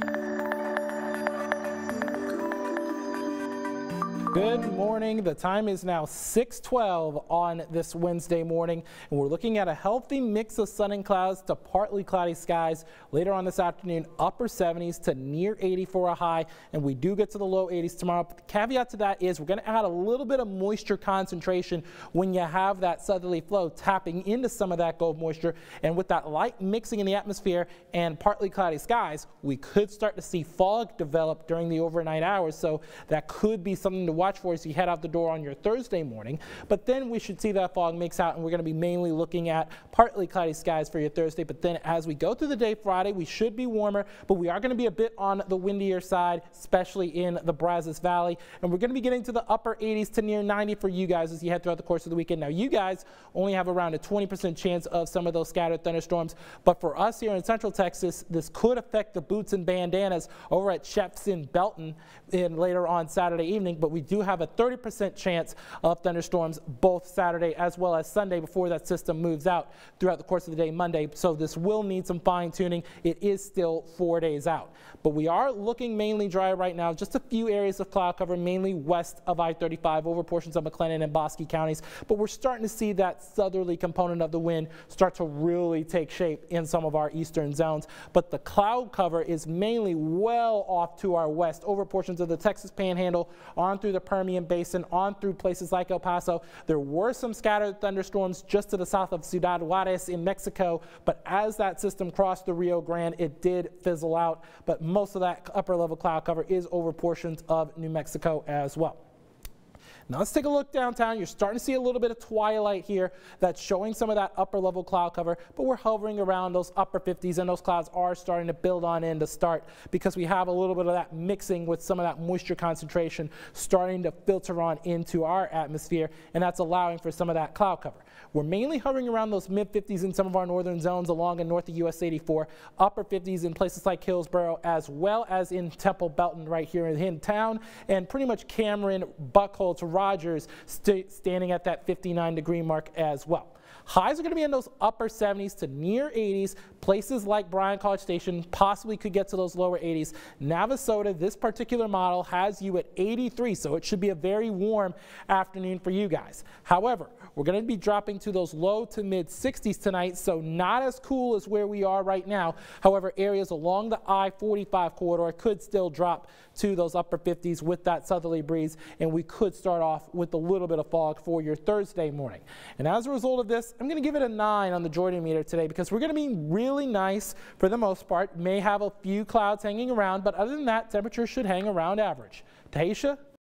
Thank you. Good morning. The time is now 612 on this Wednesday morning, and we're looking at a healthy mix of sun and clouds to partly cloudy skies. Later on this afternoon, upper 70s to near 80 for a high, and we do get to the low 80s tomorrow. But the caveat to that is we're going to add a little bit of moisture concentration when you have that southerly flow tapping into some of that Gulf moisture. And with that light mixing in the atmosphere and partly cloudy skies, we could start to see fog develop during the overnight hours. So that could be something to watch watch for as you head out the door on your Thursday morning. But then we should see that fog mix out and we're going to be mainly looking at partly cloudy skies for your Thursday. But then as we go through the day Friday, we should be warmer, but we are going to be a bit on the windier side, especially in the Brazos Valley. And we're going to be getting to the upper 80s to near 90 for you guys as you head throughout the course of the weekend. Now, you guys only have around a 20% chance of some of those scattered thunderstorms. But for us here in Central Texas, this could affect the boots and bandanas over at Chefs in Belton in later on Saturday evening. But we do do have a 30% chance of thunderstorms both Saturday as well as Sunday before that system moves out throughout the course of the day Monday. So this will need some fine tuning. It is still four days out. But we are looking mainly dry right now. Just a few areas of cloud cover, mainly west of I-35 over portions of McLennan and Bosque counties. But we're starting to see that southerly component of the wind start to really take shape in some of our eastern zones. But the cloud cover is mainly well off to our west over portions of the Texas Panhandle on through the Permian Basin on through places like El Paso. There were some scattered thunderstorms just to the south of Ciudad Juarez in Mexico, but as that system crossed the Rio Grande, it did fizzle out. But most of that upper level cloud cover is over portions of New Mexico as well. Now let's take a look downtown. You're starting to see a little bit of twilight here that's showing some of that upper level cloud cover, but we're hovering around those upper 50s and those clouds are starting to build on in to start because we have a little bit of that mixing with some of that moisture concentration starting to filter on into our atmosphere and that's allowing for some of that cloud cover. We're mainly hovering around those mid 50s in some of our northern zones along and north of US 84, upper 50s in places like Hillsboro, as well as in Temple Belton right here in town, and pretty much Cameron, Buckholts, Rogers st standing at that 59 degree mark as well. Highs are going to be in those upper 70s to near 80s. Places like Bryan College Station possibly could get to those lower 80s. Navasota, this particular model has you at 83, so it should be a very warm afternoon for you guys. However, we're going to be dropping to those low to mid 60s tonight, so not as cool as where we are right now. However, areas along the I-45 corridor could still drop to those upper 50s with that southerly breeze, and we could start off with a little bit of fog for your Thursday morning. And as a result of this, I'm going to give it a 9 on the Jordan meter today because we're going to be really nice for the most part. May have a few clouds hanging around, but other than that, temperature should hang around average. Taisha,